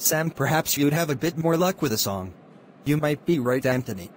Sam, perhaps you'd have a bit more luck with a song. You might be right, Anthony.